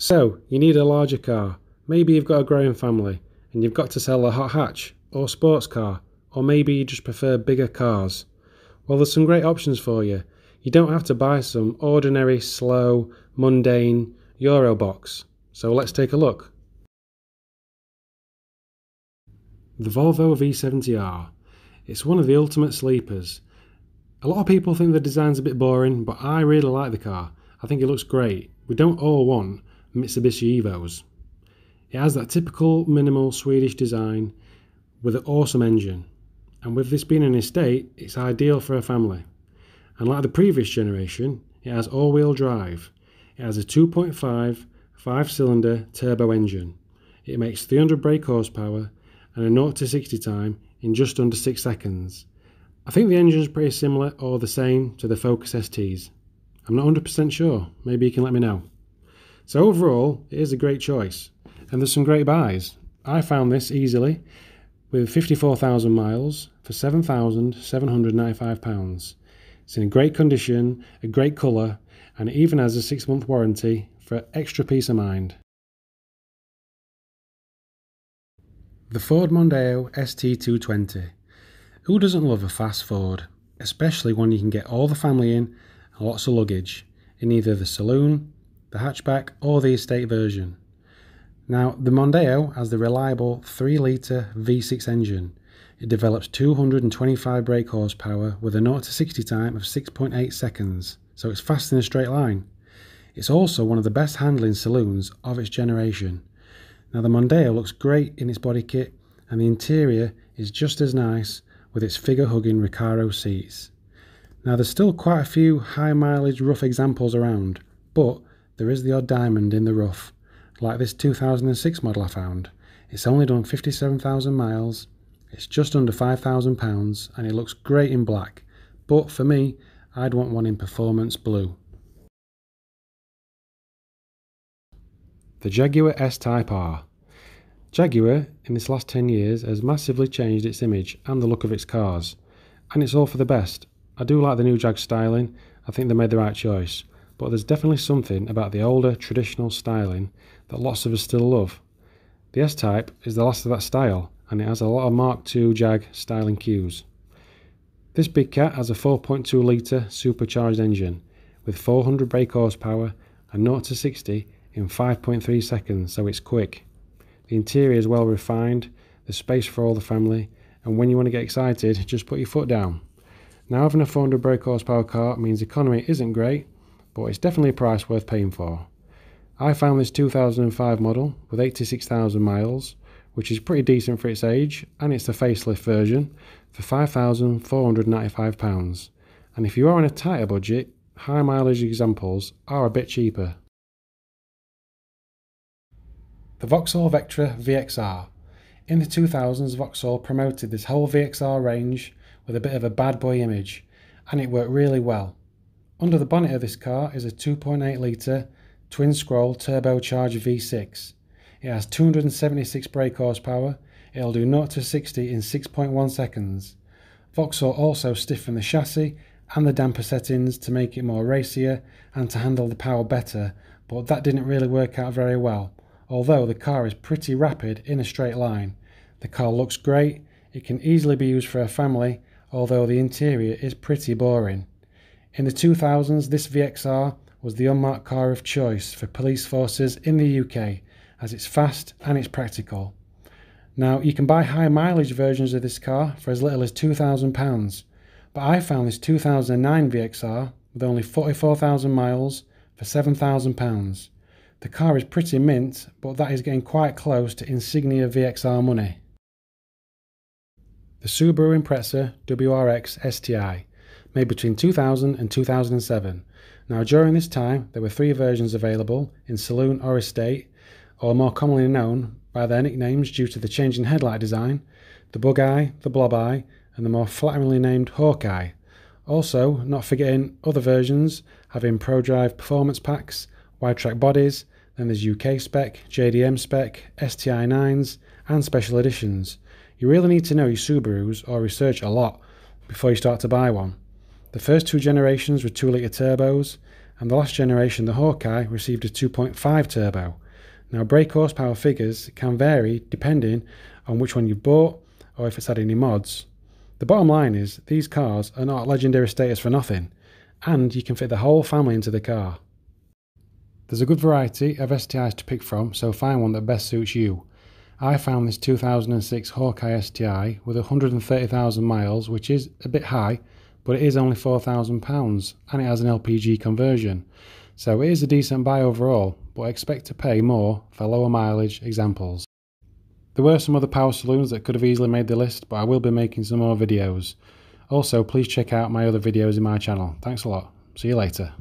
So, you need a larger car. Maybe you've got a growing family and you've got to sell a hot hatch or sports car, or maybe you just prefer bigger cars. Well, there's some great options for you. You don't have to buy some ordinary, slow, mundane Eurobox. So let's take a look. The Volvo V70R. It's one of the ultimate sleepers. A lot of people think the design's a bit boring, but I really like the car. I think it looks great. We don't all want Mitsubishi Evos. It has that typical minimal Swedish design with an awesome engine. And with this being an estate, it's ideal for a family. And like the previous generation, it has all-wheel drive. It has a 2.5 five-cylinder turbo engine. It makes 300 brake horsepower and a 0 to 60 time in just under 6 seconds. I think the engine is pretty similar or the same to the Focus STs. I'm not 100% sure, maybe you can let me know. So overall, it is a great choice, and there's some great buys. I found this easily with 54,000 miles for £7,795. It's in a great condition, a great colour, and it even has a 6 month warranty for extra peace of mind. The Ford Mondeo ST220. Who doesn't love a fast Ford, especially when you can get all the family in and lots of luggage in either the saloon, the hatchback, or the estate version. Now, the Mondeo has the reliable 3 litre V6 engine. It develops 225 brake horsepower with a 0 to 60 time of 6.8 seconds, so it's fast in a straight line. It's also one of the best handling saloons of its generation. Now the Mondeo looks great in its body kit and the interior is just as nice with its figure hugging Recaro seats. Now there's still quite a few high mileage rough examples around, but there is the odd diamond in the rough, like this 2006 model I found. It's only done 57,000 miles, it's just under £5,000 and it looks great in black, but for me, I'd want one in performance blue. The Jaguar S-Type R. Jaguar, in this last 10 years, has massively changed its image and the look of its cars. And it's all for the best. I do like the new Jag styling, I think they made the right choice. But there's definitely something about the older, traditional styling that lots of us still love. The S-Type is the last of that style, and it has a lot of Mark II Jag styling cues. This big cat has a 4.2 litre supercharged engine with 400 brake horsepower and 0 to 60 in 5.3 seconds, so it's quick. The interior is well refined, there's space for all the family, and when you want to get excited, just put your foot down. Now having a 400 brake horsepower car means economy isn't great, but it's definitely a price worth paying for. I found this 2005 model with 86,000 miles, which is pretty decent for its age, and it's the facelift version, for £5,495. And if you are on a tighter budget, high mileage examples are a bit cheaper. The Vauxhall Vectra VXR. In the 2000s, Vauxhall promoted this whole VXR range with a bit of a bad boy image, and it worked really well. Under the bonnet of this car is a 2.8 litre twin scroll turbocharged V6. It has 276 brake horsepower, it'll do 0 to 60 in 6.1 seconds. Vauxhall also stiffened the chassis and the damper settings to make it more racier and to handle the power better, but that didn't really work out very well although the car is pretty rapid in a straight line. The car looks great, it can easily be used for a family, although the interior is pretty boring. In the 2000s, this VXR was the unmarked car of choice for police forces in the UK, as it's fast and it's practical. Now, you can buy high mileage versions of this car for as little as £2,000, but I found this 2009 VXR with only 44,000 miles for £7,000. The car is pretty mint, but that is getting quite close to Insignia VXR money. The Subaru Impreza WRX STI, made between 2000 and 2007. Now during this time there were three versions available in saloon or estate, or more commonly known by their nicknames due to the change in headlight design, the Bug Eye, the Blob Eye, and the more flatteringly named Hawkeye. Also, not forgetting other versions having ProDrive performance packs, wide track bodies, then there's UK spec, JDM spec, STI 9s, and special editions. You really need to know your Subarus or research a lot before you start to buy one. The first two generations were 2 litre turbos, and the last generation, the Hawkeye, received a 2.5 turbo. Now, brake horsepower figures can vary depending on which one you've bought or if it's had any mods. The bottom line is, these cars are not legendary status for nothing, and you can fit the whole family into the car. There's a good variety of STIs to pick from, so find one that best suits you. I found this 2006 Hawkeye STI with 130,000 miles, which is a bit high, but it is only £4,000 and it has an LPG conversion. So it is a decent buy overall, but expect to pay more for lower mileage examples. There were some other power saloons that could have easily made the list, but I will be making some more videos. Also, please check out my other videos in my channel. Thanks a lot. See you later.